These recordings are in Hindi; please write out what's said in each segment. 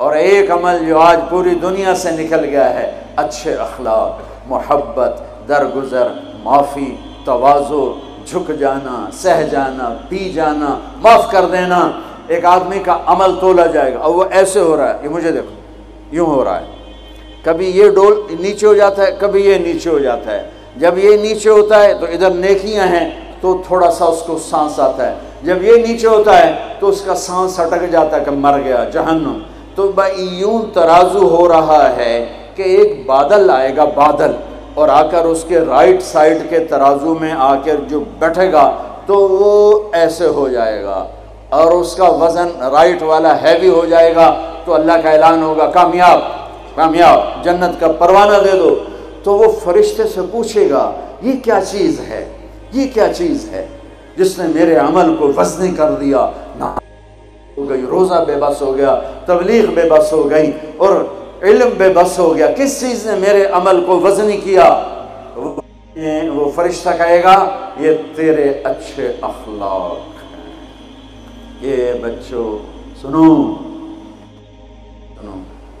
और एक अमल जो आज पूरी दुनिया से निकल गया है, अच्छे अखलाक, मोहब्बत, दरगुजर, माफ़ी तोज़ो झुक जाना, सह जाना, पी जाना, माफ़ कर देना, एक आदमी का अमल तोला जाएगा। और वो ऐसे हो रहा है, ये मुझे देखो, यूँ हो रहा है। कभी ये डोल नीचे हो जाता है, कभी ये नीचे हो जाता है। जब ये नीचे होता है तो इधर नेकियाँ हैं तो थोड़ा सा उसको सांस आता है। जब ये नीचे होता है तो उसका सांस अटक जाता है कि मर गया, जहन्नुम। तो यूँ तराजू हो रहा है कि एक बादल आएगा बादल, और आकर उसके राइट साइड के तराजू में आकर जो बैठेगा तो वो ऐसे हो जाएगा। और उसका वज़न राइट वाला हैवी हो जाएगा तो अल्लाह का ऐलान होगा, कामयाब कामयाब, जन्नत का परवाना दे दो। तो वो फरिश्ते से पूछेगा, ये क्या चीज़ है? ये क्या चीज़ है जिसने मेरे अमल को वजनी कर दिया? हो गई रोज़ा बेबस हो गया तबलीग बेबस हो गई और इल्म बेबस हो गया। किस चीज़ ने मेरे अमल को वजनी किया? वो, फरिश्ता कहेगा ये तेरे अच्छे अखलाक ये बच्चों सुनो। सुनो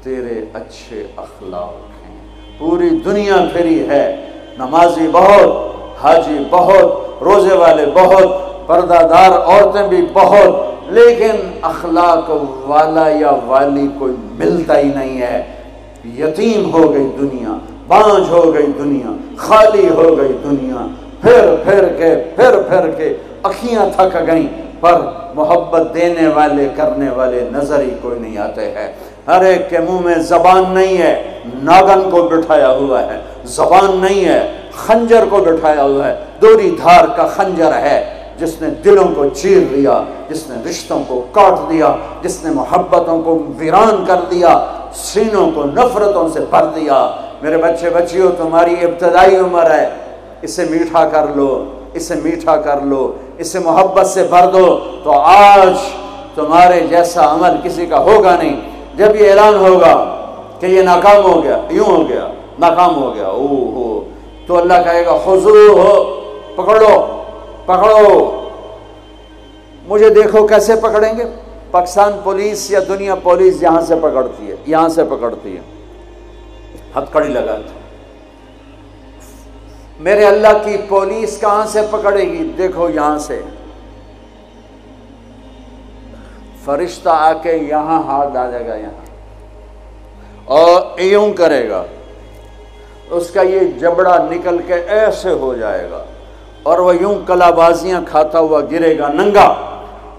तेरे अच्छे अखलाक हैं। पूरी दुनिया फिरी है। नमाजी बहुत हाजी बहुत रोज़े वाले बहुत पर्दादार औरतें भी बहुत लेकिन अखलाक वाला या वाली कोई मिलता ही नहीं है। यतीम हो गई दुनिया, बांझ हो गई दुनिया, खाली हो गई दुनिया। फिर फिर के, फिर फिर के अखियाँ थक गईं, पर मोहब्बत देने वाले, करने वाले नज़र ही कोई नहीं आते हैं। हर एक के मुँह में जबान नहीं है, नागन को बिठाया हुआ है। जबान नहीं है, खंजर को बिठाया हुआ है। दोरी धार का खंजर है। जिसने दिलों को चीर दिया जिसने रिश्तों को काट दिया, जिसने मोहब्बतों को वीरान कर दिया, सीनों को नफरतों से भर दिया। मेरे बच्चे बच्चियों, तुम्हारी इब्तदाई उम्र है। इसे मीठा कर लो, इसे मीठा कर लो, इसे मोहब्बत से भर दो। तो आज तुम्हारे जैसा अमल किसी का होगा नहीं। जब ये ऐलान होगा कि ये नाकाम हो गया, यूँ हो गया, नाकाम हो गया ओ हो तो अल्लाह कहेगा खुजू हो, पकड़ो। पकड़ो। मुझे देखो कैसे पकड़ेंगे? पाकिस्तान पुलिस या दुनिया पुलिस यहाँ से पकड़ती है, यहाँ से पकड़ती है। हथकड़ी लगाती। मेरे अल्लाह की पुलिस कहाँ से पकड़ेगी? देखो यहाँ से। फरिश्ता आके यहाँ हाथ डालेगा यहाँ। और यूँ करेगा। उसका ये जबड़ा निकल के ऐसे हो जाएगा। और वह यूँ कलाबाजियाँ खाता हुआ गिरेगा नंगा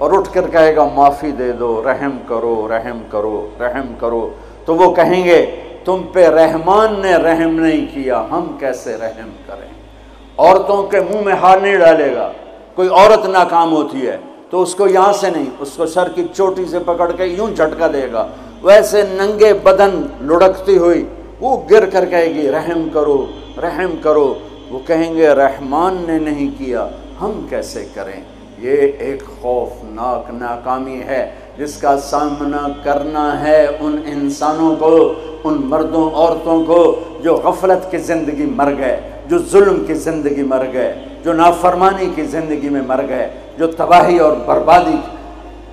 और उठ कर कहेगा, माफ़ी दे दो, रहम करो रहम करो रहम करो। तो वो कहेंगे, तुम पे रहमान ने रहम नहीं किया, हम कैसे रहम करें? औरतों के मुँह में हार नहीं डालेगा। कोई औरत नाकाम होती है तो उसको यहाँ से नहीं, उसको सर की चोटी से पकड़ के यूँ झटका देगा। वैसे नंगे बदन लुढ़कती हुई, वो गिर कर कहेगी, रहम करो रहम करो। वो कहेंगे, रहमान ने नहीं किया, हम कैसे करें? ये एक खौफनाक नाकामी है, जिसका सामना करना है उन इंसानों को, उन मर्दों, औरतों को, जो गफलत की ज़िंदगी मर गए, जो जुल्म की ज़िंदगी मर गए, जो नाफरमानी की ज़िंदगी में मर गए, जो तबाही और बर्बादी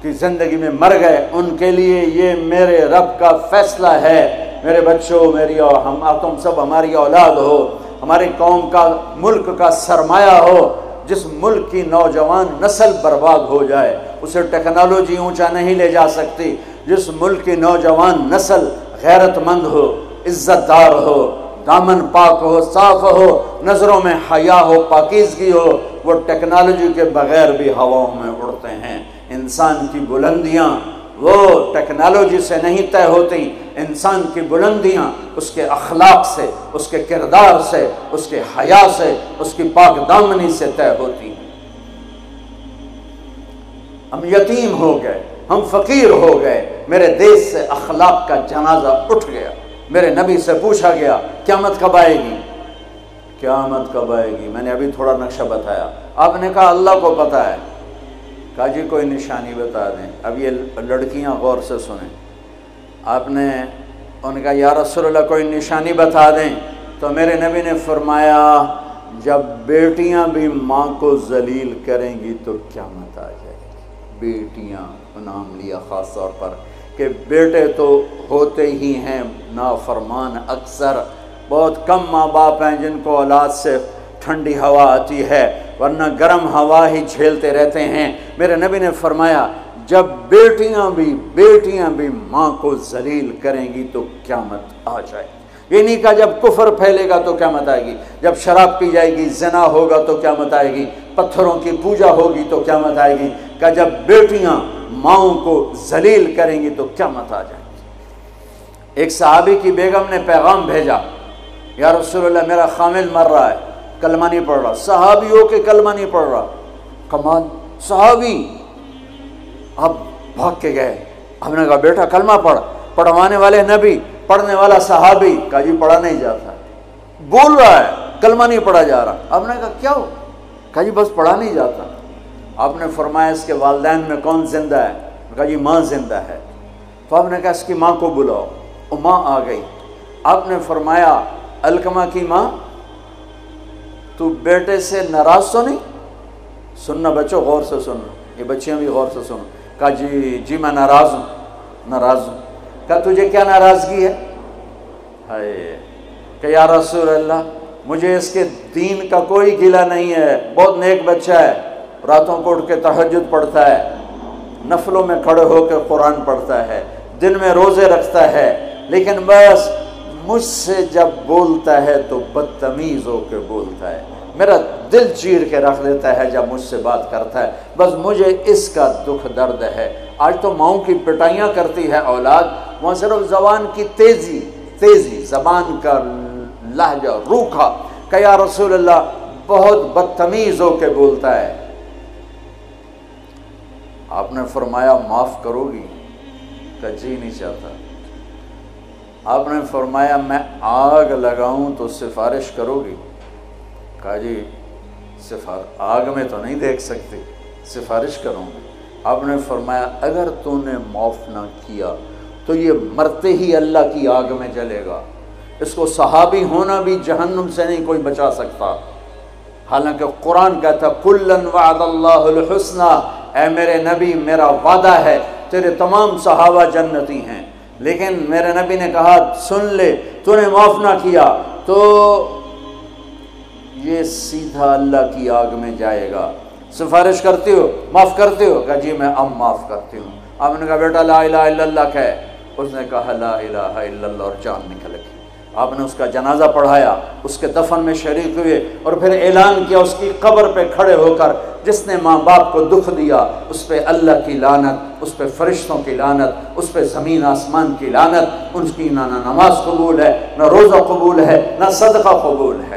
की ज़िंदगी में मर गए, उनके लिए ये मेरे रब का फैसला है। मेरे बच्चों, मेरी और हम तुम सब, हमारी औलाद हो हमारी कौम का, मुल्क का सरमाया हो, जिस मुल्क की नौजवान नस्ल बर्बाद हो जाए, उसे टेक्नोलॉजी ऊँचा नहीं ले जा सकती। जिस मुल्क की नौजवान नस्ल गैरतमंद हो, इज्जतदार हो, दामन पाक हो, साफ़ हो, नज़रों में हया हो, पाकिजगी हो, वो टेक्नोलॉजी के बगैर भी हवाओं में उड़ते हैं। इंसान की बुलंदियाँ वो टेक्नोलॉजी से नहीं तय होती, इंसान की बुलंदियाँ उसके अखलाक से, उसके किरदार से, उसके हया से, उसकी पाक दामनी से तय होती हैं। हम यतीम हो गए, हम फ़कीर हो गए, मेरे देश से अखलाक का जनाजा उठ गया। मेरे नबी से पूछा गया, क्यामत कब आएगी? क्यामत कब आएगी? मैंने अभी थोड़ा नक्शा बताया। आपने कहा, अल्लाह को पता है। कहा जी कोई निशानी बता दें। अब ये लड़कियाँ गौर से सुने। आपने उनका, या रसोल्ला कोई निशानी बता दें? तो मेरे नबी ने फरमाया, जब बेटियाँ भी माँ को जलील करेंगी तो क्या मत आ जाएगी? बेटियाँ नाम लिया ख़ास तौर पर, कि बेटे तो होते ही हैं नाफरमान अक्सर। बहुत कम माँ बाप हैं जिनको औलाद से ठंडी हवा आती है। वरना गर्म हवा ही झेलते रहते हैं। मेरे नबी ने फरमाया, जब बेटियाँ भी बेटियाँ भी माँ को जलील करेंगी तो क्या मत आ जाए ये नहीं कहा जब कुफर फैलेगा तो क्या मत आएगी, जब शराब पी जाएगी, जना होगा तो क्या मत आएगी, पत्थरों की पूजा होगी तो क्या मत आएगी। का जब बेटियाँ माओ को जलील करेंगी तो क्या मत आ जाएगी। एक सहाबी की बेगम ने पैगाम भेजा यार रसोल्ला मेरा खामिल मर रहा है। कलमा नहीं पढ़ रहा। सहाबी हो के कलमा नहीं पढ़ रहा। कमाल सहाबी। अब भाग के गए। हमने कहा, बेटा, कलमा पढ़। पढ़वाने वाले नबी, पढ़ने वाला सहाबी का जी, पढ़ा नहीं जाता बोल रहा है, कलमा नहीं पढ़ा जा रहा। आपने कहा, क्या? हो कहा, जी, बस पढ़ा नहीं जाता आपने फरमाया, इसके वालदेन में कौन ज़िंदा है? कहा, जी, माँ ज़िंदा है। तो आपने कहा, इसकी माँ को बुलाओ। वो माँ आ गई। आपने फरमाया, अलकमा की माँ तू बेटे से नाराज़ तो नहीं? सुनना बच्चों, गौर से सुनना। ये बच्चियाँ भी गौर से सुनो। कहा, जी जी, मैं नाराज़ हूँ नाराज़ हूँ। कहा, तुझे क्या नाराज़गी है? हाय कि या रसूल अल्लाह मुझे इसके दीन का कोई गिला नहीं है। बहुत नेक बच्चा है। रातों को उठ के तहजद पढ़ता है। नफलों में खड़े होकर कुरान पढ़ता है। दिन में रोज़े रखता है। लेकिन बस मुझसे जब बोलता है तो बदतमीज़ होकर बोलता है। मेरा दिल चीर के रख देता है जब मुझसे बात करता है। बस मुझे इसका दुख दर्द है। आज तो माओ की पिटाइयाँ करती है औलाद। वहाँ सिर्फ़ जबान की तेज़ी तेज़ी, जबान का लहजा रूखा। कया रसूल बहुत बदतमीज़ होकर बोलता है। आपने फरमाया, माफ़ करोगी? का जी नहीं चाहता। आपने फरमाया, मैं आग लगाऊँ तो सिफारिश करोगी? कहा जी सिफार आग में तो नहीं देख सकती। सिफारिश करूँगी। आपने फरमाया, अगर तूने माफ़ ना किया तो ये मरते ही अल्लाह की आग में जलेगा। इसको सहाबी होना भी जहन्नुम से नहीं कोई बचा सकता। हालाँकि कुरान कहता, कुल्लन वादल्लाहुस्ना ए मेरे नबी, मेरा वादा है, तेरे तमाम सहाबा जन्नती हैं। लेकिन मेरे नबी ने कहा, सुन ले, तूने माफ़ ना किया तो ये सीधा अल्लाह की आग में जाएगा। सिफारिश करती हो, माफ़ करते हो? कहा, जी, मैं अब माफ़ करती हूँ। आपने कहा, बेटा, ला इला कह। उसने कहा, ला इला और जान निकल गई। आपने उसका जनाजा पढ़ाया, उसके दफन में शरीक हुए और फिर ऐलान किया, उसकी कब्र पे खड़े होकर जिसने माँ बाप को दुख दिया, उस पर अल्लाह की लानत, उस पर फरिश्तों की लानत, उस पर ज़मीन आसमान की लानत, उनकी ना ना नमाज़ कबूल है, ना रोज़ा कबूल है, ना सदका कबूल है।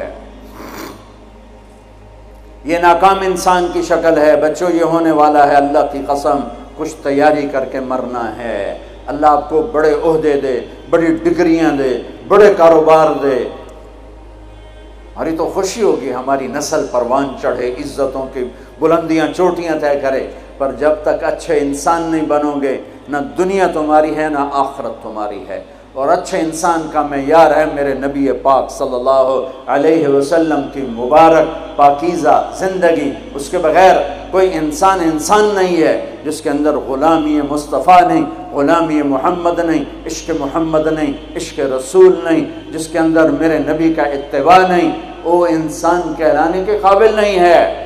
ये नाकाम इंसान की शक्ल है, बच्चों, ये होने वाला है अल्लाह की कसम, कुछ तैयारी करके मरना है। अल्लाह आपको बड़े अहदे दे, बड़ी डिग्रियाँ दे, बड़े कारोबार दे। हमारी तो खुशी होगी, हमारी नस्ल परवान चढ़े, इज्जतों की बुलंदियाँ, चोटियाँ तय करे। पर जब तक अच्छे इंसान नहीं बनोगे, ना दुनिया तुम्हारी है, ना आखरत तुम्हारी है। और अच्छे इंसान का मैार है मेरे नबी पाक सल्लल्लाहु अलैहि वसल्लम की मुबारक, पाकिज़ा ज़िंदगी। उसके बग़ैर कोई इंसान इंसान नहीं है, जिसके अंदर ग़ुलामी मुस्तफ़ा नहीं, ग़ुलामी मोहम्मद नहीं, इश्क मोहम्मद नहीं, इश्क रसूल नहीं, जिसके अंदर मेरे नबी का इतवा नहीं, वो इंसान कहलाने के काबिल नहीं है।